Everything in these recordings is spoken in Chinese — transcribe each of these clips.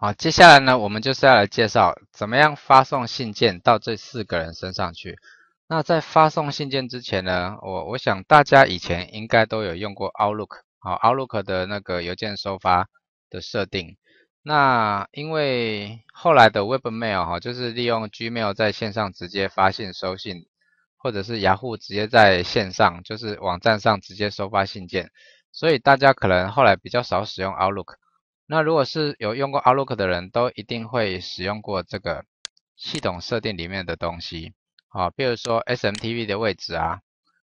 好，接下来呢，我们就是要来介绍怎么样发送信件到这四个人身上去。那在发送信件之前呢，我我想大家以前应该都有用过 Outlook，好，Outlook 的那个邮件收发的设定。那因为后来的 Webmail 哈，就是利用 Gmail 在线上直接发信收信，或者是 Yahoo 直接在线上，就是网站上直接收发信件，所以大家可能后来比较少使用 Outlook。那如果是有用过 Outlook 的人都一定会使用过这个系统设定里面的东西啊，比如说 SMTP 的位置啊，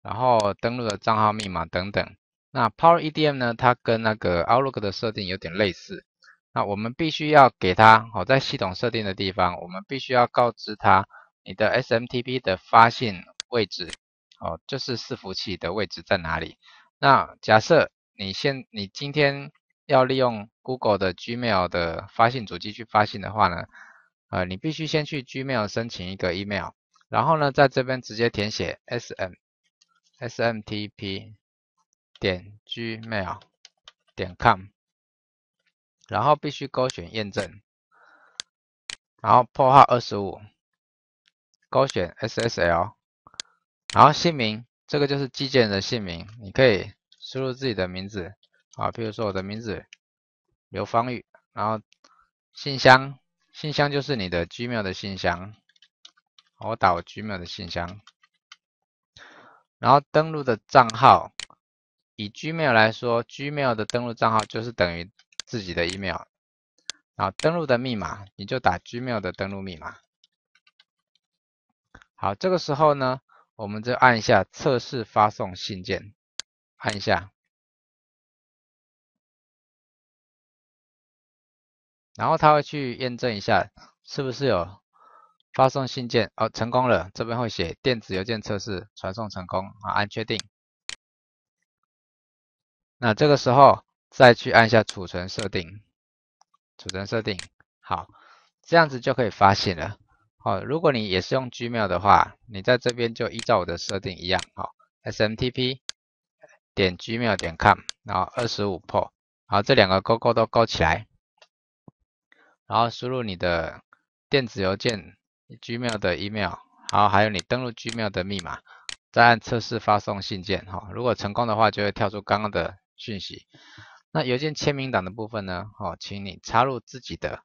然后登录的账号密码等等。那 Power EDM 呢，它跟那个 Outlook 的设定有点类似。那我们必须要给它哦，在系统设定的地方，我们必须要告知它你的 SMTP 的发信位置哦，就是伺服器的位置在哪里。那假设你现你今天要利用 Google 的 Gmail 的发信主机去发信的话呢，呃，你必须先去 Gmail 申请一个 email，然后呢，在这边直接填写 sm smtp 点 gmail 点 com，然后必须勾选验证，然后破号二十五，勾选 SSL，然后姓名，这个就是寄件人的姓名，你可以输入自己的名字。啊，比如说我的名字刘芳宇，然后信箱，信箱就是你的 Gmail 的信箱，我打我 Gmail 的信箱，然后登录的账号，以 Gmail 来说，Gmail 的登录账号就是等于自己的 email，然后登录的密码，你就打 Gmail 的登录密码。好，这个时候呢，我们就按一下测试发送信件，按一下。然后他会去验证一下是不是有发送信件哦，成功了，这边会写电子邮件测试传送成功啊，按确定。那这个时候再去按下储存设定，储存设定好，这样子就可以发信了。好，如果你也是用 Gmail 的话，你在这边就依照我的设定一样，好，SMTP 点 Gmail 点 com，然后二十五 p 好，这两个勾勾都勾起来。然后输入你的电子邮件 Gmail 的 email，好，还有你登录 Gmail 的密码，再按测试发送信件，哈，如果成功的话，就会跳出刚刚的讯息。那邮件签名档的部分呢，哦，请你插入自己的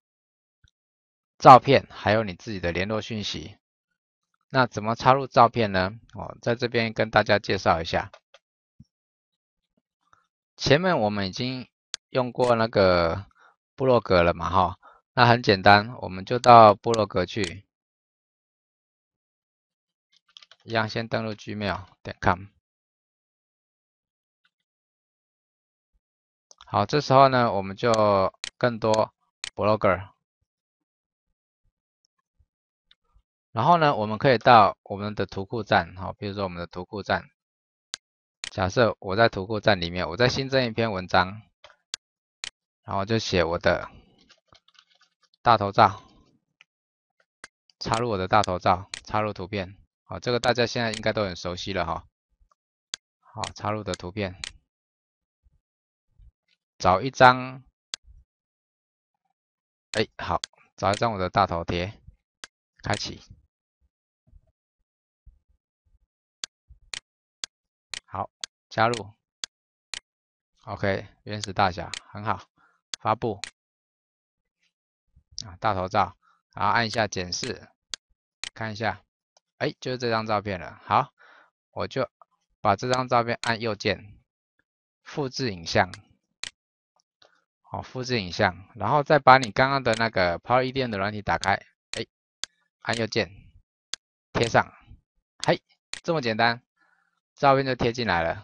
照片，还有你自己的联络讯息。那怎么插入照片呢？哦，在这边跟大家介绍一下，前面我们已经用过那个部落格了嘛，哈。那很简单，我们就到部落格去，一样先登录 gmail 点 com。好，这时候呢，我们就更多 blogger，然后呢，我们可以到我们的图库站，好，比如说我们的图库站，假设我在图库站里面，我再新增一篇文章，然后就写我的。大头照，插入我的大头照，插入图片，好，这个大家现在应该都很熟悉了哈。好，插入的图片，找一张，哎，好，找一张我的大头贴，开启，好，加入，OK，原始大小很好，发布。大头照，然后按一下检视，看一下，哎，就是这张照片了。好，我就把这张照片按右键复制影像，好，复制影像，然后再把你刚刚的那个 Power EDM 的软体打开，哎，按右键贴上，嘿，这么简单，照片就贴进来了，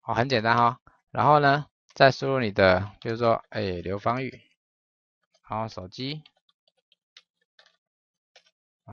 好，很简单哈。然后呢，再输入你的，就是说，哎，刘芳玉。然后，手机